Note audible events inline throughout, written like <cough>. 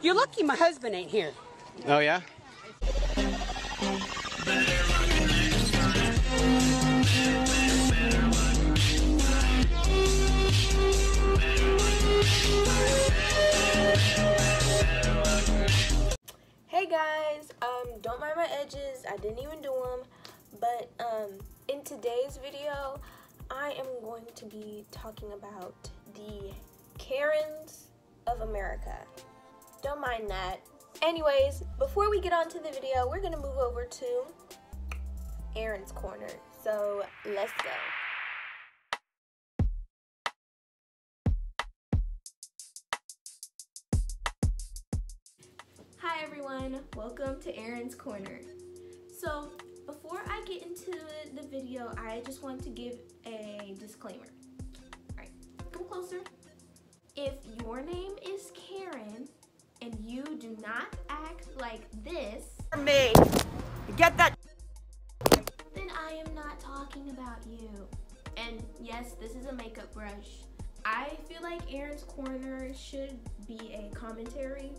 You're lucky my husband ain't here. Oh, yeah? Hey guys, um, don't mind my edges. I didn't even do them. But um, in today's video, I am going to be talking about the Karens of America. Don't mind that. Anyways, before we get on to the video, we're gonna move over to Erin's corner. So let's go. Hi everyone, welcome to Erin's Corner. So before I get into the video, I just want to give a disclaimer. Alright, come closer. And yes, this is a makeup brush. I feel like Erin's Corner should be a commentary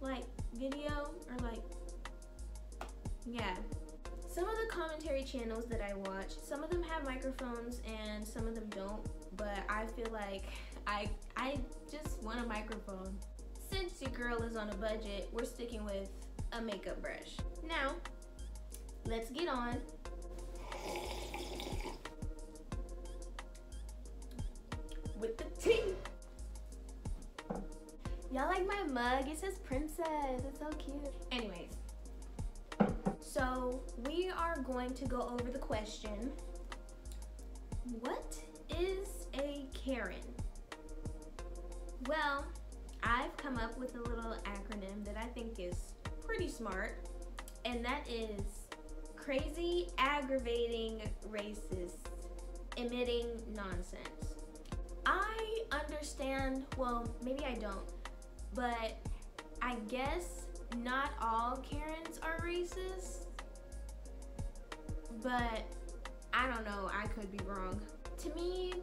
like video or like yeah. Some of the commentary channels that I watch, some of them have microphones and some of them don't, but I feel like I I just want a microphone. Since your girl is on a budget, we're sticking with a makeup brush. Now, let's get on with the tea. Y'all like my mug? It says princess. It's so cute. Anyways, so we are going to go over the question What is a Karen? Well, I've come up with a little acronym that I think is pretty smart, and that is crazy, aggravating, racist, emitting nonsense. I understand, well, maybe I don't, but I guess not all Karens are racist, but I don't know, I could be wrong. To me,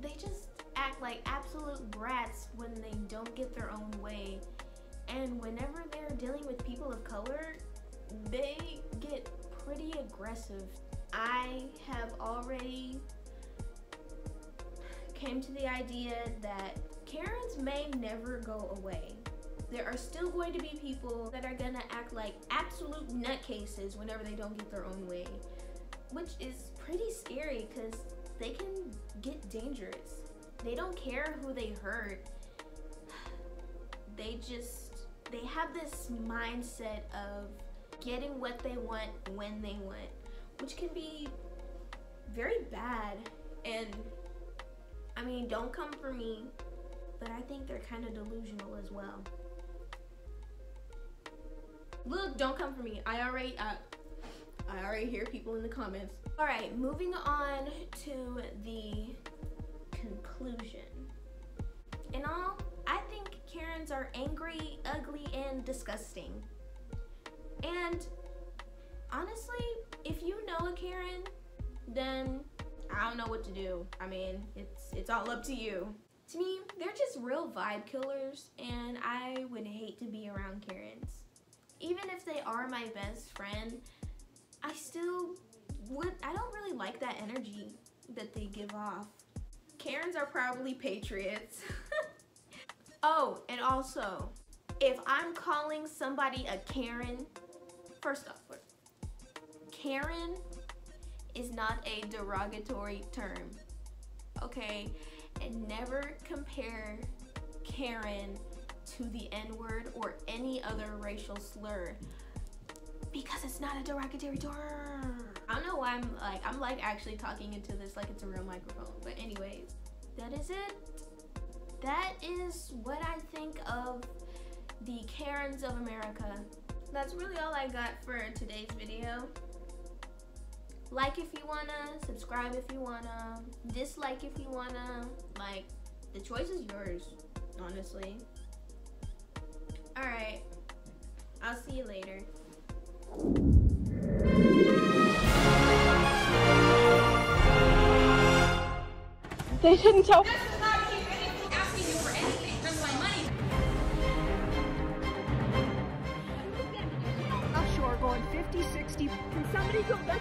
they just act like absolute brats when they don't get their own way. And whenever they're dealing with people of color, they get pretty aggressive. I have already came to the idea that Karens may never go away. There are still going to be people that are gonna act like absolute nutcases whenever they don't get their own way, which is pretty scary because they can get dangerous. They don't care who they hurt. <sighs> They just, they have this mindset of getting what they want when they want, which can be very bad. And I mean, don't come for me, but I think they're kind of delusional as well. Look, don't come for me. I already, uh, I already hear people in the comments. All right, moving on to the conclusion. In all, I think Karens are angry, ugly, and disgusting. And honestly, if you know a Karen, then I don't know what to do. I mean, it's it's all up to you. To me, they're just real vibe killers, and I would hate to be around Karens. Even if they are my best friend, I still would. I don't really like that energy that they give off. Karens are probably patriots. <laughs> oh, and also, if I'm calling somebody a Karen, first off, Karen is not a derogatory term. Okay? And never compare Karen to the N word or any other racial slur because it's not a derogatory term. I don't know why I'm like, I'm like actually talking into this like it's a real microphone. But, anyways, that is it. That is what I think of the Karens of America. That's really all I got for today's video like if you wanna, subscribe if you wanna, dislike if you wanna. Like, the choice is yours, honestly. Alright, I'll see you later. They didn't tell me. Going 50, 60. Can somebody go back?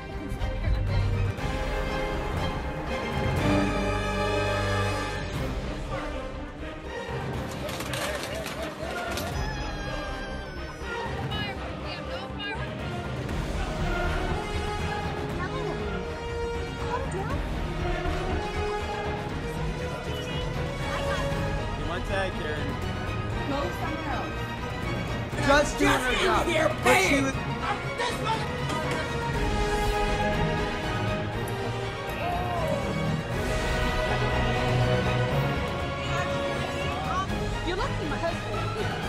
You want that, Karen? Go somewhere else. Just doing her job. Here but she was. You're lucky my husband.